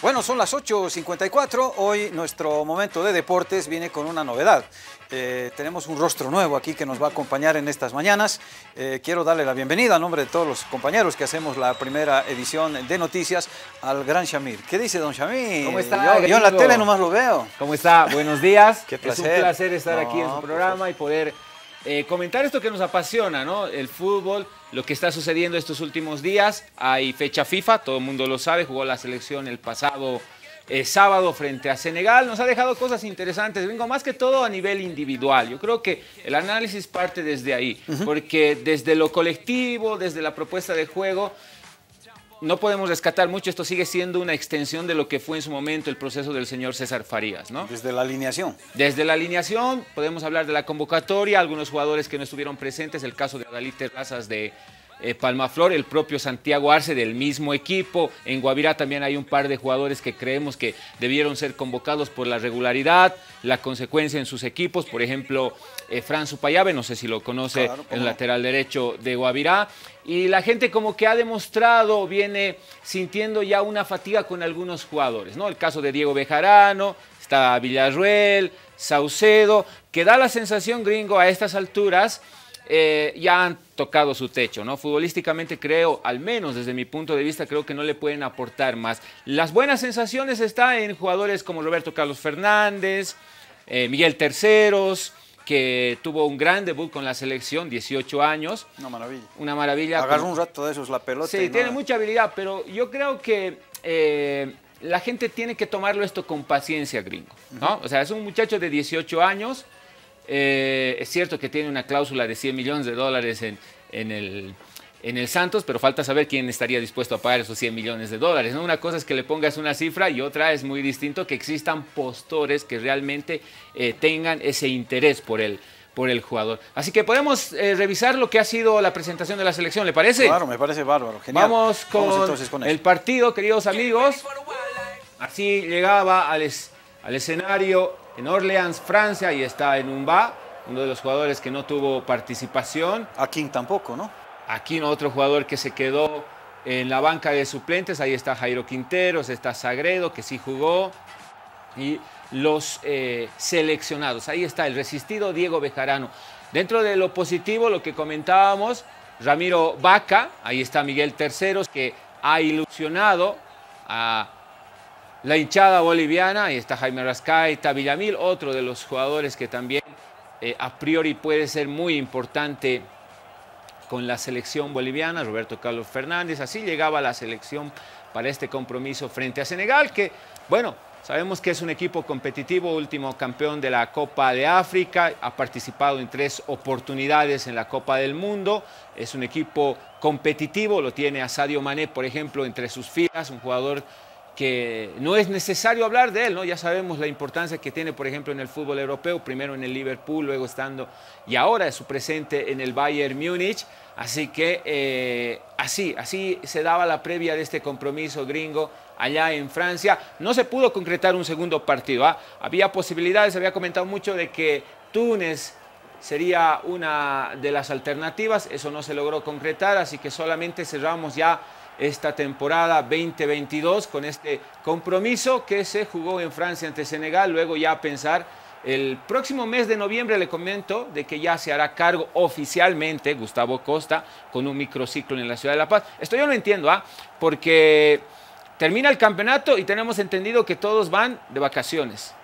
Bueno, son las 8.54. Hoy nuestro momento de deportes viene con una novedad. Eh, tenemos un rostro nuevo aquí que nos va a acompañar en estas mañanas. Eh, quiero darle la bienvenida a nombre de todos los compañeros que hacemos la primera edición de noticias al gran Shamir. ¿Qué dice don Shamir? ¿Cómo está? Yo, yo en la tele nomás lo veo. ¿Cómo está? Buenos días. Qué placer. Es un placer estar aquí en su programa y poder eh, comentar esto que nos apasiona, ¿no? El fútbol, lo que está sucediendo estos últimos días. Hay fecha FIFA, todo el mundo lo sabe, jugó la selección el pasado eh, sábado frente a Senegal. Nos ha dejado cosas interesantes, vengo más que todo a nivel individual. Yo creo que el análisis parte desde ahí, porque desde lo colectivo, desde la propuesta de juego, no podemos rescatar mucho. Esto sigue siendo una extensión de lo que fue en su momento el proceso del señor César Farías, ¿no? Desde la alineación. Desde la alineación podemos hablar de la convocatoria, algunos jugadores que no estuvieron presentes, el caso de Adalí Terrazas de eh, Palmaflor, el propio Santiago Arce del mismo equipo. En Guavirá también hay un par de jugadores que creemos que debieron ser convocados por la regularidad, la consecuencia en sus equipos, por ejemplo, eh, Fran Supayabe, no sé si lo conoce, Claro, el lateral derecho de Guavirá. Y la gente como que ha demostrado, viene sintiendo ya una fatiga con algunos jugadores, ¿no? El caso de Diego Bejarano, está Villarruel, Saucedo, que da la sensación, gringo, a estas alturas, eh, ya han tocado su techo, ¿no? Futbolísticamente creo, al menos desde mi punto de vista, creo que no le pueden aportar más. Las buenas sensaciones están en jugadores como Roberto Carlos Fernández, eh, Miguel Terceros, que tuvo un gran debut con la selección, 18 años, Una maravilla. una maravilla. Agarró un rato de esos la pelota. Sí, tiene mucha habilidad, pero yo creo que eh, la gente tiene que tomarlo esto con paciencia, gringo. ¿no? O sea, es un muchacho de 18 años. Eh, es cierto que tiene una cláusula de 100 millones de dólares en, en el, en el Santos, pero falta saber quién estaría dispuesto a pagar esos 100 millones de dólares. ¿no? Una cosa es que le pongas una cifra y otra es muy distinto que existan postores que realmente eh, tengan ese interés por el, por el jugador. Así que podemos eh, revisar lo que ha sido la presentación de la selección, ¿le parece? Claro, me parece bárbaro. Genial. Vamos con el partido, queridos amigos. Así llegaba al, es- al escenario en Orleans, Francia, y está en Umba, uno de los jugadores que no tuvo participación. A King tampoco, ¿no? Aquí otro jugador que se quedó en la banca de suplentes, ahí está Jairo Quinteros, está Sagredo, que sí jugó, y los eh, seleccionados. Ahí está el resistido Diego Bejarano. Dentro de lo positivo, lo que comentábamos, Ramiro Vaca, ahí está Miguel Terceros, que ha ilusionado a la hinchada boliviana, ahí está Jaime Rascaita, Villamil, otro de los jugadores que también eh, a priori puede ser muy importante con la selección boliviana, Roberto Carlos Fernández. Así llegaba la selección para este compromiso frente a Senegal, que, bueno, sabemos que es un equipo competitivo, último campeón de la Copa de África, ha participado en tres oportunidades en la Copa del Mundo, es un equipo competitivo, lo tiene a Sadio Mané, por ejemplo, entre sus filas, un jugador que no es necesario hablar de él, ¿no? Ya sabemos la importancia que tiene, por ejemplo, en el fútbol europeo, primero en el Liverpool, luego estando, y ahora es su presente en el Bayern Múnich. Así que eh, así, así se daba la previa de este compromiso gringo allá en Francia. No se pudo concretar un segundo partido. ¿ah? Había posibilidades, había comentado mucho de que Túnez sería una de las alternativas, eso no se logró concretar, así que solamente cerramos ya esta temporada 2022 con este compromiso que se jugó en Francia ante Senegal, luego ya a pensar el próximo mes de noviembre le comento de que ya se hará cargo oficialmente Gustavo Costa con un microciclo en la ciudad de La Paz. Esto yo lo entiendo, ¿ah? porque termina el campeonato y tenemos entendido que todos van de vacaciones.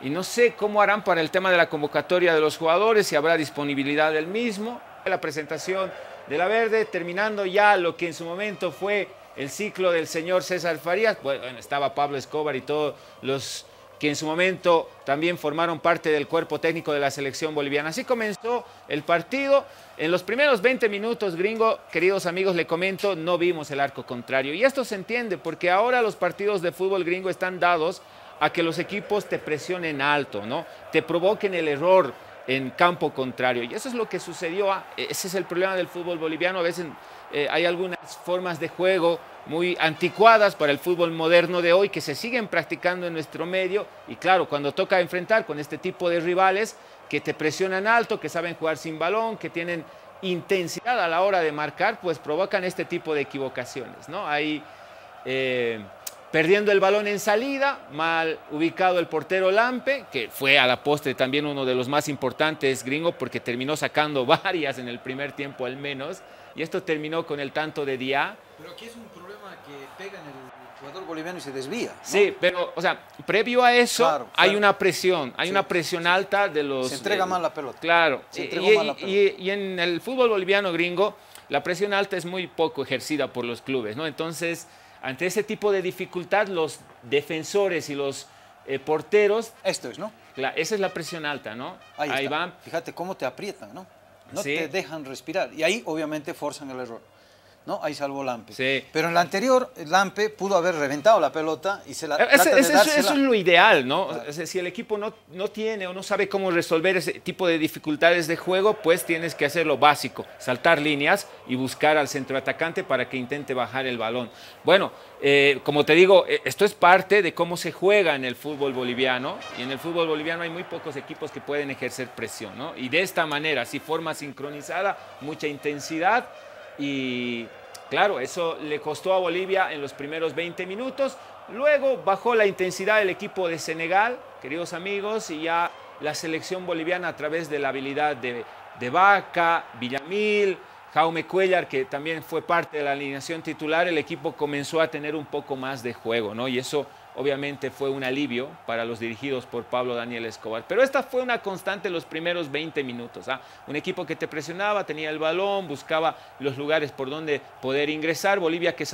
Y no sé cómo harán para el tema de la convocatoria de los jugadores, si habrá disponibilidad del mismo. La presentación de la Verde, terminando ya lo que en su momento fue el ciclo del señor César Farías. Bueno, estaba Pablo Escobar y todos los que en su momento también formaron parte del cuerpo técnico de la selección boliviana. Así comenzó el partido. En los primeros 20 minutos, gringo, queridos amigos, le comento, no vimos el arco contrario. Y esto se entiende porque ahora los partidos de fútbol gringo están dados a que los equipos te presionen alto, ¿no? Te provoquen el error en campo contrario. Y eso es lo que sucedió. ah, Ese es el problema del fútbol boliviano. A veces eh, hay algunas formas de juego muy anticuadas para el fútbol moderno de hoy que se siguen practicando en nuestro medio. Y claro, cuando toca enfrentar con este tipo de rivales que te presionan alto, que saben jugar sin balón, que tienen intensidad a la hora de marcar, pues provocan este tipo de equivocaciones, ¿no? Hay eh, perdiendo el balón en salida, mal ubicado el portero Lampe, que fue a la postre también uno de los más importantes gringos porque terminó sacando varias en el primer tiempo al menos, y esto terminó con el tanto de Dia. Pero aquí es un problema que pega en el jugador boliviano y se desvía. Sí, pero, o sea, previo a eso hay una presión, hay una presión alta de los... Se entrega mal la pelota. Claro, y, en el fútbol boliviano gringo, la presión alta es muy poco ejercida por los clubes, ¿no? Entonces, ante ese tipo de dificultad, los defensores y los eh, porteros... Esto es, ¿no? esa es la presión alta, ¿no? Ahí, van. Fíjate cómo te aprietan, ¿no? No te dejan respirar. Y ahí, obviamente, forzan el error. ¿No? Ahí salvó Lampe. Pero en la anterior, Lampe pudo haber reventado la pelota y se la es, Eso es lo ideal, ¿no? si el equipo no, no tiene o no sabe cómo resolver ese tipo de dificultades de juego, pues tienes que hacer lo básico, saltar líneas y buscar al centroatacante para que intente bajar el balón. Bueno, eh, como te digo, eh, esto es parte de cómo se juega en el fútbol boliviano y en el fútbol boliviano hay muy pocos equipos que pueden ejercer presión, ¿no? Y de esta manera, así forma sincronizada, mucha intensidad y claro, eso le costó a Bolivia en los primeros 20 minutos. Luego bajó la intensidad del equipo de Senegal, queridos amigos, y ya la selección boliviana a través de la habilidad de, de Vaca, Villamil, Jaume Cuellar, que también fue parte de la alineación titular, el equipo comenzó a tener un poco más de juego, ¿no? Y eso obviamente fue un alivio para los dirigidos por Pablo Daniel Escobar. Pero esta fue una constante los primeros 20 minutos. ¿ah? Un equipo que te presionaba, tenía el balón, buscaba los lugares por donde poder ingresar. Bolivia que,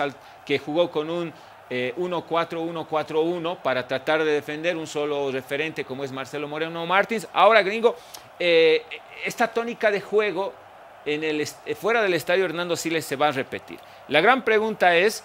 que jugó con un 1-4-1-4-1 eh, para tratar de defender un solo referente como es Marcelo Moreno Martins. Ahora, gringo, eh, esta tónica de juego en el, fuera del estadio Hernando Siles se va a repetir. La gran pregunta es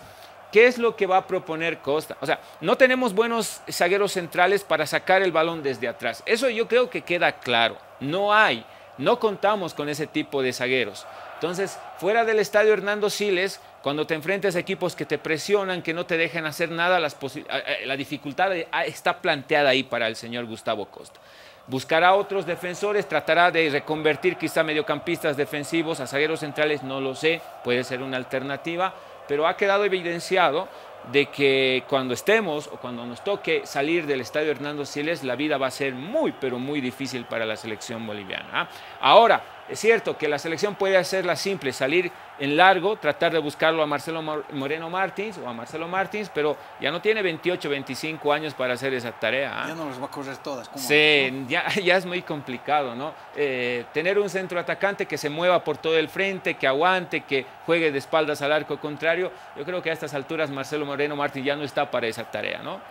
¿Qué es lo que va a proponer Costa? O sea, no tenemos buenos zagueros centrales para sacar el balón desde atrás. Eso yo creo que queda claro. No hay, no contamos con ese tipo de zagueros. Entonces, fuera del estadio Hernando Siles, cuando te enfrentas a equipos que te presionan, que no te dejan hacer nada, la dificultad está planteada ahí para el señor Gustavo Costa. Buscará otros defensores, tratará de reconvertir quizá mediocampistas defensivos a zagueros centrales, no lo sé, puede ser una alternativa pero ha quedado evidenciado de que cuando estemos o cuando nos toque salir del estadio Hernando Siles, la vida va a ser muy, pero muy difícil para la selección boliviana. ¿ah? Ahora, es cierto que la selección puede hacerla simple, salir en largo, tratar de buscarlo a Marcelo Moreno Martins o a Marcelo Martins, pero ya no tiene 28, 25 años para hacer esa tarea. ¿ah? Ya no los va a correr todas. sí, ya, ya, es muy complicado, ¿no? Eh, tener un centro atacante que se mueva por todo el frente, que aguante, que juegue de espaldas al arco contrario, yo creo que a estas alturas Marcelo Moreno Martins ya no está para esa tarea, ¿no?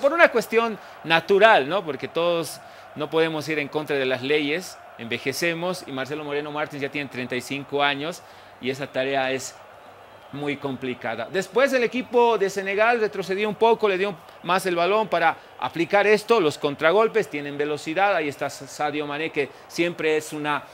Por una cuestión natural, ¿no? Porque todos no podemos ir en contra de las leyes envejecemos y Marcelo Moreno Martins ya tiene 35 años y esa tarea es muy complicada. Después el equipo de Senegal retrocedió un poco, le dio más el balón para aplicar esto, los contragolpes tienen velocidad, ahí está Sadio Mané que siempre es una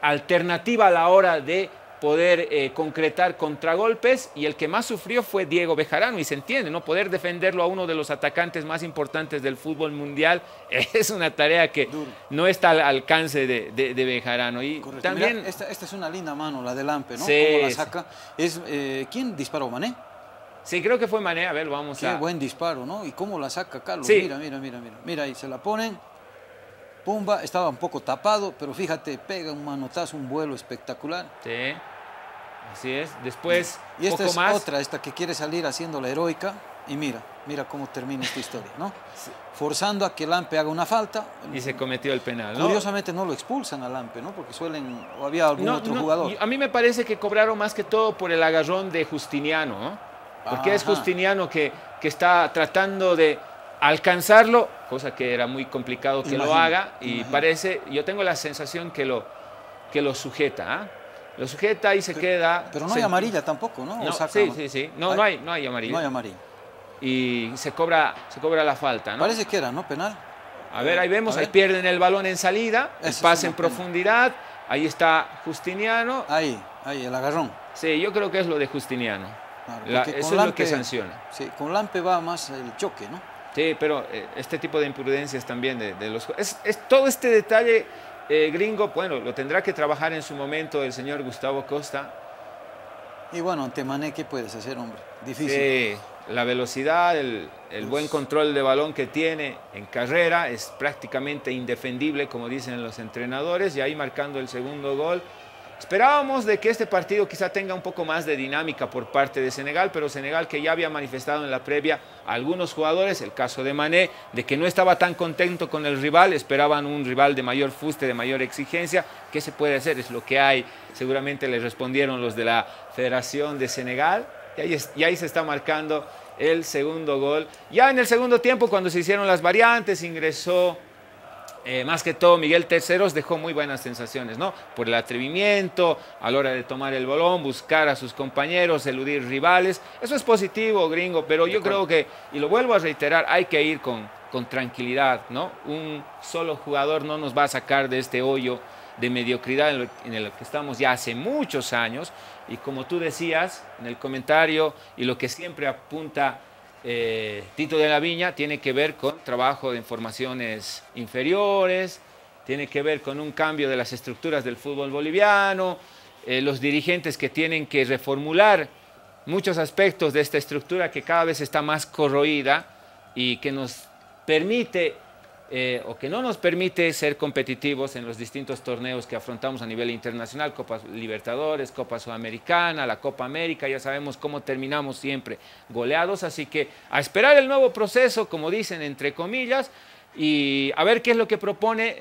alternativa a la hora de poder eh, concretar contragolpes y el que más sufrió fue Diego Bejarano y se entiende, ¿no? Poder defenderlo a uno de los atacantes más importantes del fútbol mundial es una tarea que no está al alcance de, Bejarano. Y también... esta, es una linda mano, la de Lampe, ¿no? Sí, la saca. Es, eh, ¿Quién disparó, Mané? Sí, creo que fue Mané, a ver, vamos a... Qué buen disparo, ¿no? ¿Y cómo la saca Carlos? Mira, mira, mira, mira. Mira ahí, se la ponen. Pumba, estaba un poco tapado, pero fíjate, pega un manotazo, un vuelo espectacular. Sí. Así es. Después, y esta es otra, esta que quiere salir haciendo la heroica. Y mira, mira cómo termina esta historia, ¿no? Forzando a que Lampe haga una falta. Y se cometió el penal, ¿no? Curiosamente no lo expulsan a Lampe, ¿no? Porque suelen, o había algún otro jugador. A mí me parece que cobraron más que todo por el agarrón de Justiniano, ¿no? Porque es Justiniano que, que está tratando de alcanzarlo, cosa que era muy complicado que lo haga, y parece, yo tengo la sensación que lo, que lo sujeta, ¿ah? Lo sujeta y se queda. Pero no hay amarilla tampoco, ¿no? sí, sí, sí. No, no, hay, no hay amarilla. No hay amarilla. Y se cobra, se cobra la falta, ¿no? Parece que era, ¿no? Penal. A ver, ahí vemos, ahí pierden el balón en salida, el pase en profundidad. Ahí está Justiniano. Ahí, ahí, el agarrón. Sí, yo creo que es lo de Justiniano. eso es lo que sanciona. Sí, con Lampe va más el choque, ¿no? Sí, pero eh, este tipo de imprudencias también de, de los... Es, es todo este detalle eh, gringo, bueno, lo tendrá que trabajar en su momento el señor Gustavo Costa. Y bueno, ante Mané, ¿qué puedes hacer, hombre? Difícil. la velocidad, el, buen control de balón que tiene en carrera, es prácticamente indefendible, como dicen los entrenadores, y ahí marcando el segundo gol. Esperábamos de que este partido quizá tenga un poco más de dinámica por parte de Senegal, pero Senegal que ya había manifestado en la previa a algunos jugadores, el caso de Mané, de que no estaba tan contento con el rival, esperaban un rival de mayor fuste, de mayor exigencia. ¿Qué se puede hacer? Es lo que hay. Seguramente les respondieron los de la Federación de Senegal y ahí, se está marcando el segundo gol. Ya en el segundo tiempo, cuando se hicieron las variantes, ingresó eh, más que todo Miguel Terceros dejó muy buenas sensaciones, ¿no? Por el atrevimiento, a la hora de tomar el balón, buscar a sus compañeros, eludir rivales. Eso es positivo, gringo, pero yo creo que, y lo vuelvo a reiterar, hay que ir con, con tranquilidad, ¿no? Un solo jugador no nos va a sacar de este hoyo de mediocridad en el que estamos ya hace muchos años. Y como tú decías en el comentario, y lo que siempre apunta eh, Tito de la Viña, tiene que ver con trabajo de informaciones inferiores, tiene que ver con un cambio de las estructuras del fútbol boliviano, eh, los dirigentes que tienen que reformular muchos aspectos de esta estructura que cada vez está más corroída y que nos permite eh, o que no nos permite ser competitivos en los distintos torneos que afrontamos a nivel internacional, Copa Libertadores, Copa Sudamericana, la Copa América, ya sabemos cómo terminamos siempre goleados, así que a esperar el nuevo proceso, como dicen entre comillas, y a ver qué es lo que propone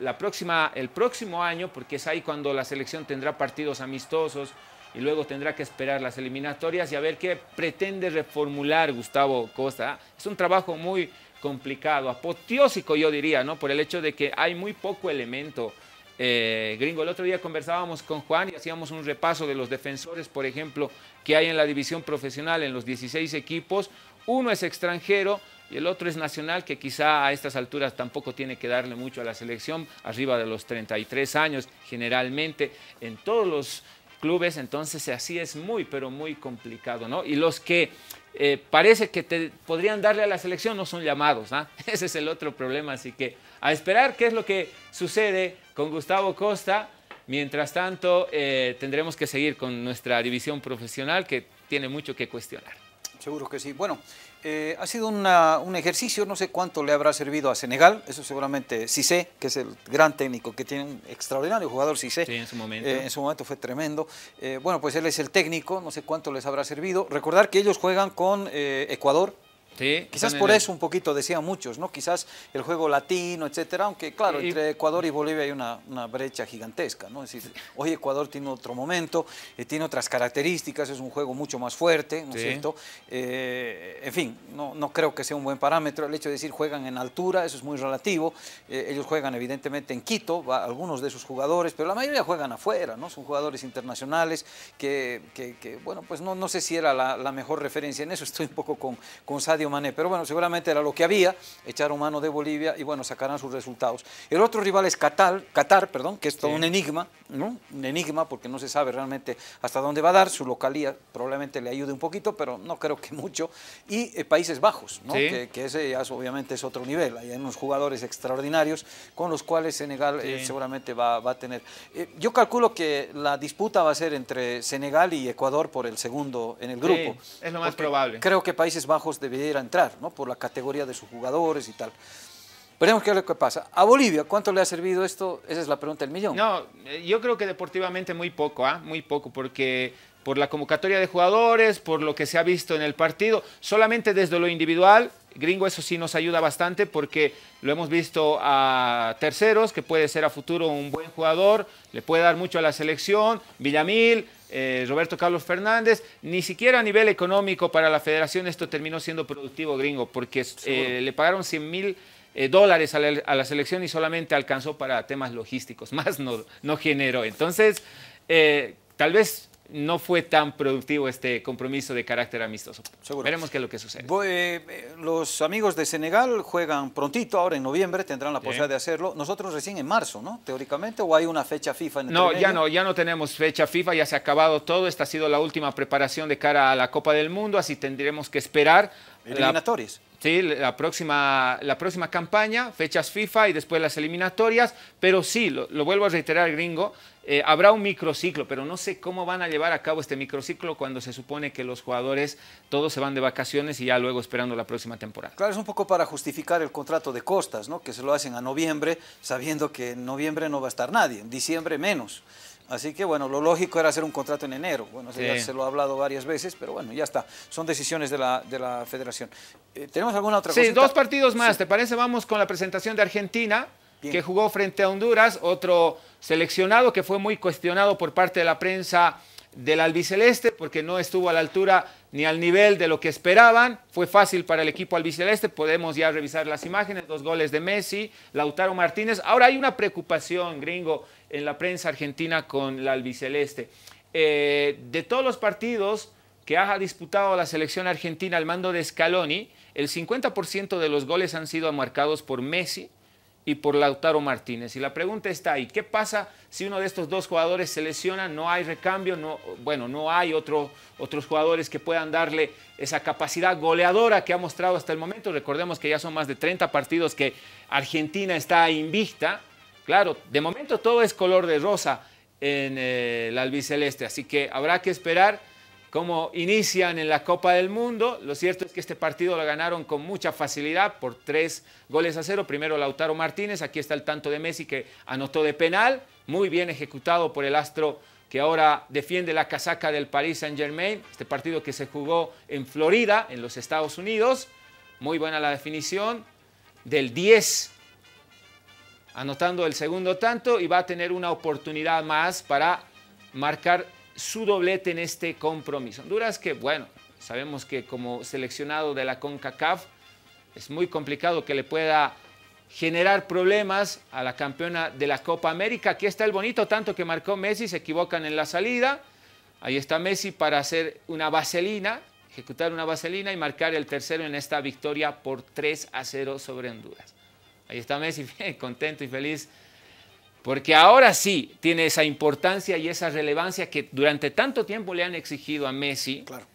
la próxima, el próximo año, porque es ahí cuando la selección tendrá partidos amistosos y luego tendrá que esperar las eliminatorias y a ver qué pretende reformular Gustavo Costa. Es un trabajo muy complicado, apoteósico yo diría, ¿no? Por el hecho de que hay muy poco elemento eh, gringo. El otro día conversábamos con Juan y hacíamos un repaso de los defensores, por ejemplo, que hay en la división profesional en los 16 equipos. Uno es extranjero y el otro es nacional, que quizá a estas alturas tampoco tiene que darle mucho a la selección, arriba de los 33 años, generalmente en todos los clubes, entonces así es muy, pero muy complicado, ¿no? Y los que eh, parece que te podrían darle a la selección no son llamados, ¿ah? Ese es el otro problema, así que a esperar qué es lo que sucede con Gustavo Costa. Mientras tanto, eh, tendremos que seguir con nuestra división profesional que tiene mucho que cuestionar. Seguro que sí. Bueno, eh, ha sido un ejercicio, no sé cuánto le habrá servido a Senegal, eso seguramente sé, que es el gran técnico, que tiene un extraordinario jugador Cissé. Sí, en su momento. Eh, en su momento fue tremendo. Eh, bueno, pues él es el técnico, no sé cuánto les habrá servido. Recordar que ellos juegan con Ecuador, Quizás por eso un poquito decían muchos, ¿no? Quizás el juego latino, etcétera, aunque claro, entre Ecuador y Bolivia hay una, brecha gigantesca, ¿no? Es decir, hoy Ecuador tiene otro momento, eh, tiene otras características, es un juego mucho más fuerte, ¿no es cierto? Eh, en fin, no, no creo que sea un buen parámetro el hecho de decir juegan en altura, eso es muy relativo. Eh, ellos juegan evidentemente en Quito, algunos de sus jugadores, pero la mayoría juegan afuera, ¿no? Son jugadores internacionales que, que, bueno, pues no, no sé si era la, la, mejor referencia en eso, estoy un poco con, con Sadio Mané, pero bueno, seguramente era lo que había, echaron mano de Bolivia y bueno, sacarán sus resultados. El otro rival es Qatar, Qatar perdón, que es todo un enigma, ¿no? Un enigma porque no se sabe realmente hasta dónde va a dar, su localía probablemente le ayude un poquito, pero no creo que mucho. Y eh, Países Bajos, ¿no? que, ese ya obviamente es otro nivel, hay unos jugadores extraordinarios con los cuales Senegal eh, seguramente va, a tener. Eh, yo calculo que la disputa va a ser entre Senegal y Ecuador por el segundo en el grupo. es lo más probable. Creo que Países Bajos debería entrar, ¿no? Por la categoría de sus jugadores y tal. Veremos qué es lo que pasa. A Bolivia, ¿cuánto le ha servido esto? Esa es la pregunta del millón. No, eh, yo creo que deportivamente muy poco, ¿ah? Muy poco, porque por la convocatoria de jugadores, por lo que se ha visto en el partido, solamente desde lo individual, Gringo eso sí nos ayuda bastante porque lo hemos visto a terceros, que puede ser a futuro un buen jugador, le puede dar mucho a la selección, Villamil, eh, Roberto Carlos Fernández, ni siquiera a nivel económico para la federación esto terminó siendo productivo, gringo, porque eh, le pagaron 100 mil eh, dólares a la, selección y solamente alcanzó para temas logísticos, más no, no generó. Entonces, tal vez no fue tan productivo este compromiso de carácter amistoso. Seguro. Veremos qué es lo que sucede. Eh, eh, los amigos de Senegal juegan prontito, ahora en noviembre tendrán la posibilidad de hacerlo. Nosotros recién en marzo, ¿no? Teóricamente, ¿o hay una fecha FIFA en el No, ya no, ya no tenemos fecha FIFA, ya se ha acabado todo. Esta ha sido la última preparación de cara a la Copa del Mundo, así tendremos que esperar. Eliminatorias. Sí, la próxima, la próxima campaña, fechas FIFA y después las eliminatorias, pero sí, lo, vuelvo a reiterar, gringo, eh, habrá un microciclo, pero no sé cómo van a llevar a cabo este microciclo cuando se supone que los jugadores todos se van de vacaciones y ya luego esperando la próxima temporada. Claro, es un poco para justificar el contrato de costas, ¿no? que se lo hacen a noviembre, sabiendo que en noviembre no va a estar nadie, en diciembre menos. Así que bueno, lo lógico era hacer un contrato en enero. Bueno, ya se lo ha hablado varias veces, pero bueno, ya está. Son decisiones de la, de la federación. Eh, ¿Tenemos alguna otra cosa? Sí, dos partidos más. ¿Te parece? Vamos con la presentación de Argentina, que jugó frente a Honduras, otro seleccionado que fue muy cuestionado por parte de la prensa del albiceleste porque no estuvo a la altura ni al nivel de lo que esperaban. Fue fácil para el equipo albiceleste, podemos ya revisar las imágenes, dos goles de Messi, Lautaro Martínez. Ahora hay una preocupación, gringo, en la prensa argentina con la albiceleste. Eh, de todos los partidos que ha disputado la selección argentina al mando de Scaloni, el 50% de los goles han sido marcados por Messi y por Lautaro Martínez. Y la pregunta está ahí, ¿qué pasa si uno de estos dos jugadores se lesiona? No hay recambio, no, bueno, no hay otro, otros jugadores que puedan darle esa capacidad goleadora que ha mostrado hasta el momento. Recordemos que ya son más de 30 partidos que Argentina está invicta Claro, de momento todo es color de rosa en eh, el albiceleste, así que habrá que esperar cómo inician en la Copa del Mundo. Lo cierto es que este partido lo ganaron con mucha facilidad por tres goles a cero. Primero Lautaro Martínez, aquí está el tanto de Messi que anotó de penal, muy bien ejecutado por el astro que ahora defiende la casaca del Paris Saint Germain. Este partido que se jugó en Florida, en los Estados Unidos. Muy buena la definición del 10 anotando el segundo tanto y va a tener una oportunidad más para marcar su doblete en este compromiso. Honduras que, bueno, sabemos que como seleccionado de la CONCACAF es muy complicado que le pueda generar problemas a la campeona de la Copa América. Aquí está el bonito tanto que marcó Messi, se equivocan en la salida. Ahí está Messi para hacer una vaselina, ejecutar una vaselina y marcar el tercero en esta victoria por 3 a 0 sobre Honduras. Ahí está Messi, contento y feliz. Porque ahora sí tiene esa importancia y esa relevancia que durante tanto tiempo le han exigido a Messi. Claro.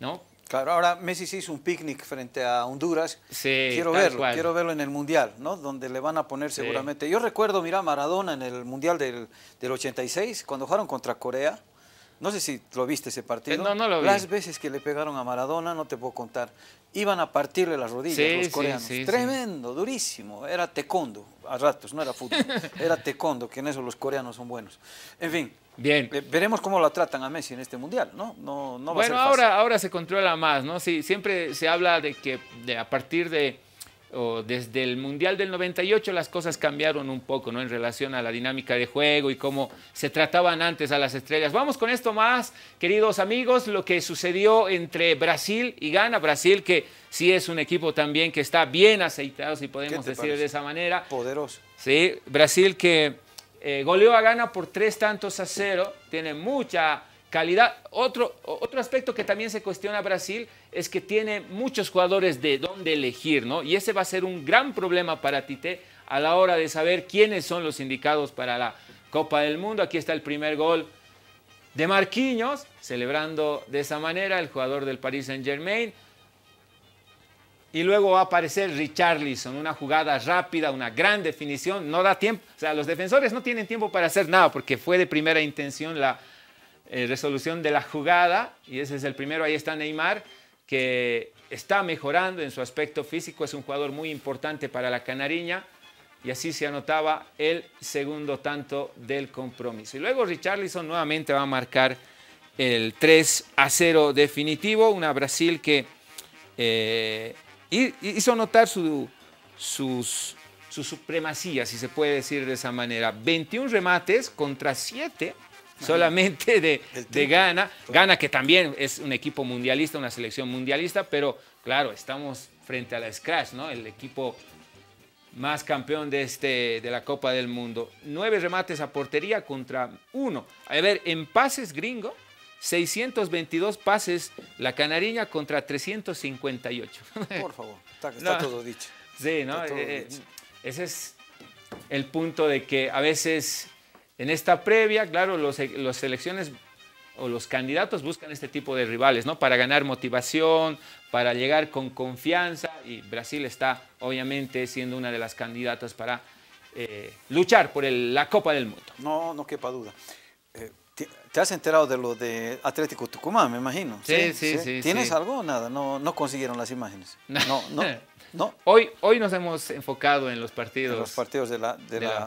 ¿No? Claro, ahora Messi se hizo un picnic frente a Honduras. Sí, quiero verlo, quiero verlo en el Mundial, ¿no? Donde le van a poner seguramente. Yo recuerdo, mira, Maradona en el Mundial del, del 86, cuando jugaron contra Corea. No sé si lo viste ese partido. Eh, no, no lo vi. Las veces que le pegaron a Maradona, no te puedo contar. Iban a partirle las rodillas los coreanos. Tremendo, durísimo. Era taekwondo a ratos, no era fútbol. era taekwondo, que en eso los coreanos son buenos. En fin. Bien. Veremos cómo lo tratan a Messi en este mundial, ¿no? no, no va bueno, a ser ahora, ahora se controla más, ¿no? Sí, siempre se habla de que de, a partir de o desde el Mundial del 98 las cosas cambiaron un poco ¿no? en relación a la dinámica de juego y cómo se trataban antes a las estrellas. Vamos con esto más, queridos amigos, lo que sucedió entre Brasil y Ghana. Brasil que sí es un equipo también que está bien aceitado, si podemos decir de esa manera. Poderoso. Sí, Brasil que eh, goleó a Ghana por tres tantos a cero, tiene mucha calidad. Otro, otro aspecto que también se cuestiona Brasil es que tiene muchos jugadores de dónde elegir, ¿no? Y ese va a ser un gran problema para Tite a la hora de saber quiénes son los indicados para la Copa del Mundo. Aquí está el primer gol de Marquinhos, celebrando de esa manera el jugador del Paris Saint-Germain. Y luego va a aparecer Richarlison, una jugada rápida, una gran definición, no da tiempo, o sea, los defensores no tienen tiempo para hacer nada porque fue de primera intención la, eh, resolución de la jugada, y ese es el primero, ahí está Neymar, que está mejorando en su aspecto físico, es un jugador muy importante para la Canariña, y así se anotaba el segundo tanto del compromiso. Y luego Richarlison nuevamente va a marcar el 3 a 0 definitivo, una Brasil que eh, hizo notar su, su supremacía, si se puede decir de esa manera. 21 remates contra 7 solamente de, de Ghana. Ghana que también es un equipo mundialista, una selección mundialista, pero claro, estamos frente a la Scratch, ¿no? El equipo más campeón de, este, de la Copa del Mundo. Nueve remates a portería contra uno. A ver, en pases gringo, 622 pases la Canariña contra 358. Por favor, está, todo dicho. Sí, ¿no? Eh, eh, ese es el punto de que a veces en esta previa, claro, los, selecciones o los candidatos buscan este tipo de rivales, ¿no? Para ganar motivación, para llegar con confianza y Brasil está obviamente siendo una de las candidatas para eh, luchar por la Copa del Mundo. No, no quepa duda. Eh, ¿Te has enterado de lo de Atlético Tucumán, me imagino? Sí, sí, sí. ¿Tienes algo o nada? No, no consiguieron las imágenes. No, no, no. Hoy, hoy nos hemos enfocado en los partidos. los partidos de la, de, la,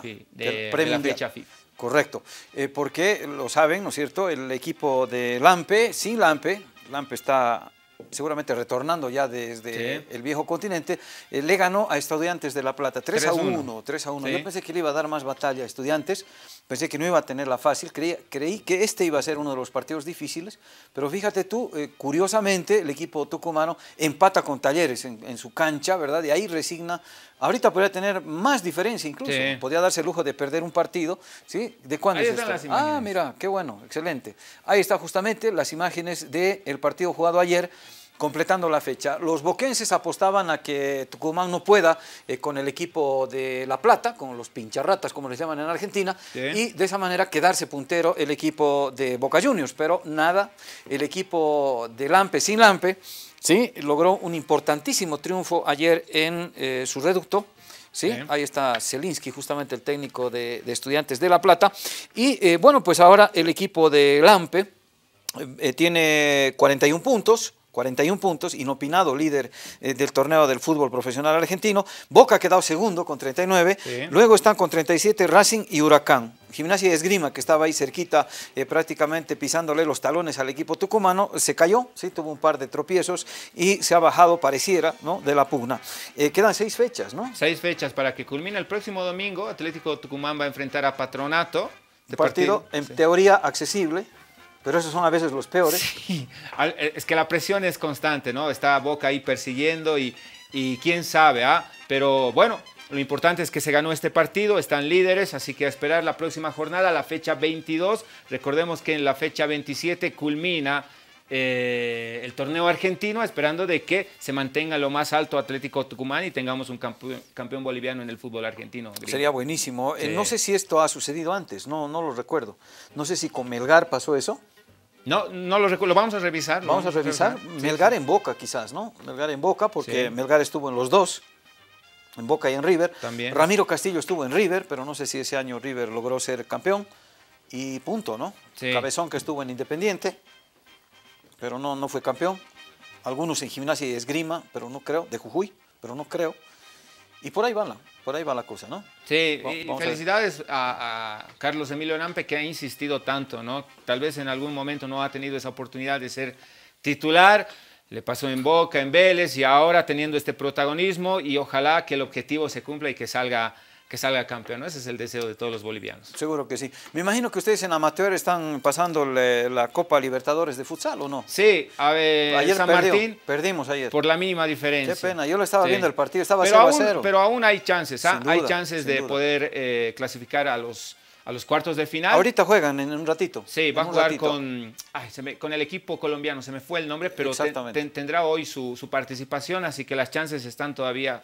fecha FIFA. Correcto, eh, porque lo saben, ¿no es cierto? El equipo de Lampe, sin Lampe, Lampe está seguramente retornando ya desde el viejo continente, eh, le ganó a Estudiantes de La Plata 3, a 1. 3 a 1. Yo pensé que le iba a dar más batalla a Estudiantes, pensé que no iba a tenerla fácil, creí, creí que este iba a ser uno de los partidos difíciles, pero fíjate tú, eh, curiosamente el equipo tucumano empata con Talleres en, su cancha, ¿verdad? Y ahí resigna. Ahorita podría tener más diferencia incluso, podría darse el lujo de perder un partido, ¿sí? ¿De cuándo es esto? Ah, mira, qué bueno, excelente. Ahí está justamente las imágenes del partido jugado ayer completando la fecha. Los boquenses apostaban a que Tucumán no pueda eh, con el equipo de La Plata, con los pincharratas, como les llaman en Argentina, y de esa manera quedarse puntero el equipo de Boca Juniors. Pero nada, el equipo de Lampe sin Lampe, ¿sí? logró un importantísimo triunfo ayer en eh, su reducto. ¿Sí? Ahí está Zelinsky, justamente el técnico de, Estudiantes de La Plata. Y eh, bueno, pues ahora el equipo de Lampe tiene 41 puntos, 41 puntos, inopinado líder eh, del torneo del fútbol profesional argentino. Boca ha quedado segundo con 39. Luego están con 37 Racing y Huracán. Gimnasia y Esgrima, que estaba ahí cerquita, eh, prácticamente pisándole los talones al equipo tucumano, se cayó, ¿sí? tuvo un par de tropiezos y se ha bajado, pareciera, ¿no? de la pugna. Eh, quedan seis fechas, ¿no? Seis fechas para que culmine el próximo domingo. Atlético Tucumán va a enfrentar a Patronato. De partido, en teoría, accesible. Pero esos son a veces los peores. Sí. Eh, es que la presión es constante, ¿no? Está Boca ahí persiguiendo y, y quién sabe, ¿ah? Pero bueno, lo importante es que se ganó este partido, están líderes, así que a esperar la próxima jornada, la fecha 22. Recordemos que en la fecha 27 culmina eh, el torneo argentino, esperando de que se mantenga lo más alto Atlético Tucumán y tengamos un campeón, boliviano en el fútbol argentino. Sería buenísimo. Eh, no sé si esto ha sucedido antes, no, no lo recuerdo. No sé si con Melgar pasó eso. No, no lo recuerdo, vamos a revisar. Vamos, a revisar. Melgar en Boca quizás, ¿no? Melgar en Boca porque Melgar estuvo en los dos, en Boca y en River. También. Ramiro Castillo estuvo en River, pero no sé si ese año River logró ser campeón. Y punto, ¿no? Cabezón que estuvo en Independiente, pero no, no fue campeón. Algunos en gimnasia y esgrima, pero no creo, de Jujuy, pero no creo. Y por ahí va la, por ahí va la cosa, ¿no? Sí, felicidades a, Carlos Emilio Nampe que ha insistido tanto, ¿no? Tal vez en algún momento no ha tenido esa oportunidad de ser titular, le pasó en Boca, en Vélez y ahora teniendo este protagonismo y ojalá que el objetivo se cumpla y que salga que salga campeón. Ese es el deseo de todos los bolivianos. Seguro que sí. Me imagino que ustedes en amateur están pasando la Copa Libertadores de futsal, ¿o no? Sí, a ver, ayer San Martín. Perdimos ayer. Por la mínima diferencia. Qué pena, yo lo estaba viendo el partido, estaba pero 0 a 0. Pero aún hay chances, ¿ah? hay chances de poder eh, clasificar a los, a los cuartos de final. Ahorita juegan en un ratito. Sí, va a jugar con, con el equipo colombiano, se me fue el nombre, pero tendrá hoy su, su participación, así que las chances están todavía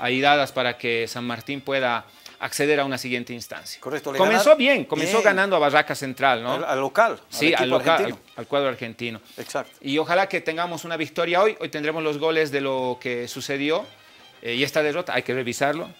ahí dadas para que San Martín pueda acceder a una siguiente instancia. Correcto. Comenzó bien, comenzó ganando a Barraca Central, ¿no? Al, local. Sí, al local, al, cuadro argentino. Exacto. Y ojalá que tengamos una victoria hoy. Hoy tendremos los goles de lo que sucedió. Eh, y esta derrota hay que revisarlo.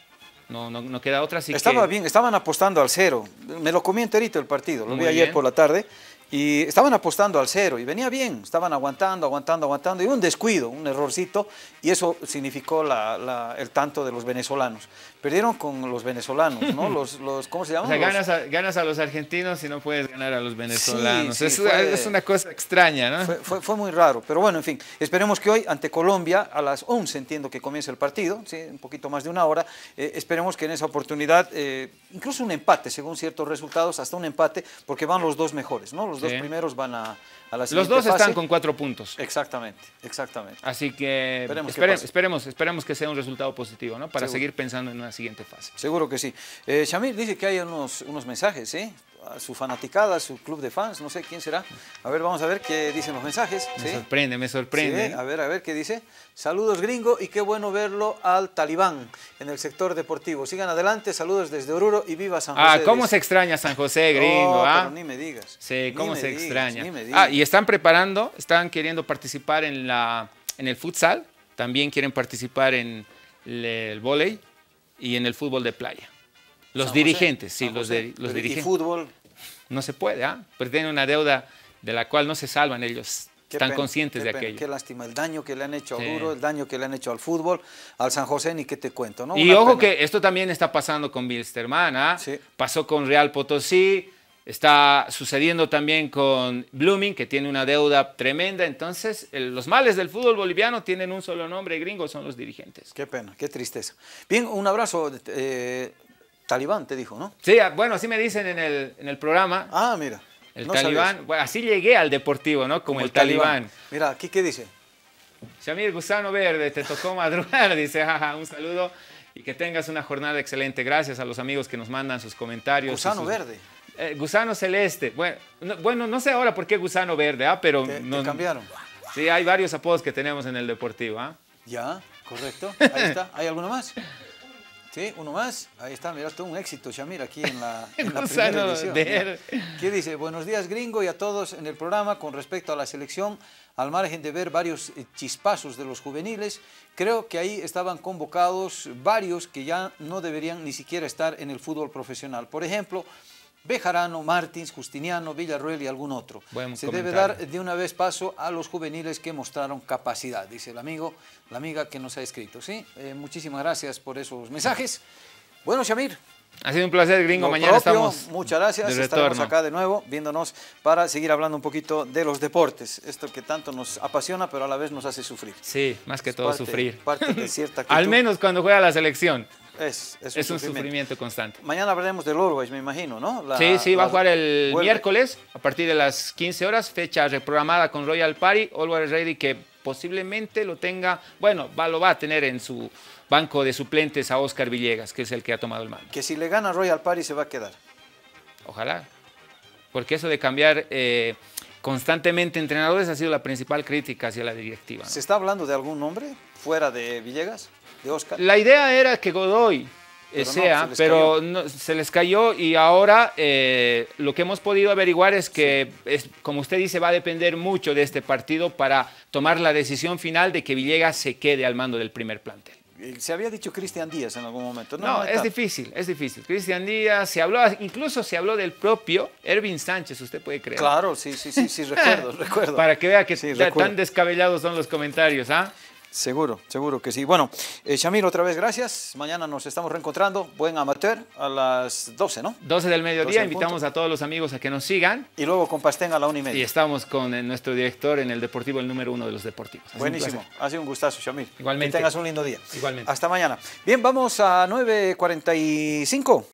No, no, no queda otra. Así Estaba bien, estaban apostando al cero. Me lo comí enterito el partido, lo vi ayer por la tarde. Y estaban apostando al cero y venía bien, estaban aguantando, aguantando, aguantando. Y un descuido, un errorcito, y eso significó el tanto de los venezolanos. Perdieron con los venezolanos, ¿no? Los, los ¿Cómo se llama? O sea, ganas a, ganas a, los argentinos y no puedes ganar a los venezolanos. es, es, una cosa extraña, ¿no? Fue, fue, muy raro, pero bueno, en fin. Esperemos que hoy, ante Colombia, a las 11 entiendo que comienza el partido, ¿sí? un poquito más de una hora. Eh, esperemos que en esa oportunidad, eh, incluso un empate, según ciertos resultados, hasta un empate, porque van los dos mejores, ¿no? Los los dos primeros van a, a la Los dos están con cuatro puntos. Exactamente, exactamente. Así que esperemos, esperemos, que sea un resultado positivo, ¿no? Para seguir pensando en una siguiente fase. Seguro que sí. Eh, Shamir dice que hay unos, unos mensajes, ¿sí? A su fanaticada, a su club de fans, no sé quién será. A ver, vamos a ver qué dicen los mensajes. Me sorprende, me sorprende. Sí, a ver, a ver qué dice. Saludos gringo y qué bueno verlo al talibán en el sector deportivo. Sigan adelante, saludos desde Oruro y viva San ah, José. Ah, ¿cómo se extraña San José, gringo? ah? ni me digas. Sí, ¿cómo se extraña? Ah, y están preparando, están queriendo participar en, la, en el futsal, también quieren participar en el volei y en el fútbol de playa. Los dirigentes, sí, los, de, los dirigentes. ¿Y fútbol? No se puede, ¿ah? Pero tienen una deuda de la cual no se salvan ellos. están conscientes de aquello. Qué lástima, el daño que le han hecho a Duro, el daño que le han hecho al fútbol, al San José, ni qué te cuento, ¿no? Y ojo que esto también está pasando con Bilsterman, ¿ah? Sí. Pasó con Real Potosí, está sucediendo también con Blooming, que tiene una deuda tremenda. Entonces, los males del fútbol boliviano tienen un solo nombre gringo, son los dirigentes. Qué pena, qué tristeza. Bien, un abrazo. Eh, talibán, te dijo, ¿no? Sí, ah, bueno, así me dicen en el, en el programa. Ah, mira. El talibán, bueno, así llegué al deportivo, ¿no? Como, el, talibán. Mira, aquí qué dice. Shamir Gusano Verde, te tocó madrugar, dice, jaja, un saludo y que tengas una jornada excelente. Gracias a los amigos que nos mandan sus comentarios. Gusano Verde. Eh, gusano Celeste. Bueno no, bueno, no sé ahora por qué Gusano Verde, ¿ah? pero... no, cambiaron. Sí, hay varios apodos que tenemos en el deportivo, ¿ah? Ya, correcto. Ahí está. ¿Hay alguno más? Sí, uno más. Ahí está, mira, todo un éxito, Shamir, aquí en la, en la primera edición. ¿Qué dice? Buenos días, gringo, y a todos en el programa con respecto a la selección. Al margen de ver varios eh, chispazos de los juveniles, creo que ahí estaban convocados varios que ya no deberían ni siquiera estar en el fútbol profesional. Por ejemplo, Bejarano, Martins, Justiniano, Villarruel y algún otro. Se debe dar de una vez paso a los juveniles que mostraron capacidad, dice el amigo, la amiga que nos ha escrito. ¿sí? Eh, muchísimas gracias por esos mensajes. Bueno, Shamir. Ha sido un placer, gringo. Mañana estamos. Muchas gracias. Estaremos acá de nuevo viéndonos para seguir hablando un poquito de los deportes. Esto que tanto nos apasiona, pero a la vez nos hace sufrir. Sí, más que todo sufrir. Parte de cierta Al menos cuando juega la selección. Es, un, sufrimiento. constante. Mañana hablaremos del Always, me imagino, ¿no? sí, sí, va a jugar el miércoles a partir de las 15 horas, fecha reprogramada con Royal Party. Always Ready que posiblemente lo tenga, bueno, va, lo va a tener en su banco de suplentes a Oscar Villegas, que es el que ha tomado el mando. Que si le gana Royal Party se va a quedar. Ojalá. Porque eso de cambiar eh, constantemente entrenadores ha sido la principal crítica hacia la directiva. ¿Se está hablando de algún nombre fuera de Villegas? La idea era que Godoy sea, pero se les cayó y ahora eh, lo que hemos podido averiguar es que, como usted dice, va a depender mucho de este partido para tomar la decisión final de que Villegas se quede al mando del primer plantel. Se había dicho Cristian Díaz en algún momento. No, no es difícil, es difícil. Cristian Díaz, se habló, incluso se habló del propio Ervin Sánchez, usted puede creer. Claro, sí, sí, sí, sí, recuerdo, recuerdo. Para que vea que tan descabellados son los comentarios, ¿ah? Seguro, seguro que sí. Bueno, eh, Shamir, otra vez gracias. Mañana nos estamos reencontrando. Buen amateur a las 12, ¿no? 12 del mediodía. Invitamos a todos los amigos a que nos sigan. Y luego con Pastén a la una y media. Y estamos con eh, nuestro director en el Deportivo, el número uno de los deportivos. Buenísimo. Ha sido un gustazo, Shamir. Igualmente. Que tengas un lindo día. Igualmente. Hasta mañana. Bien, vamos a 9.45.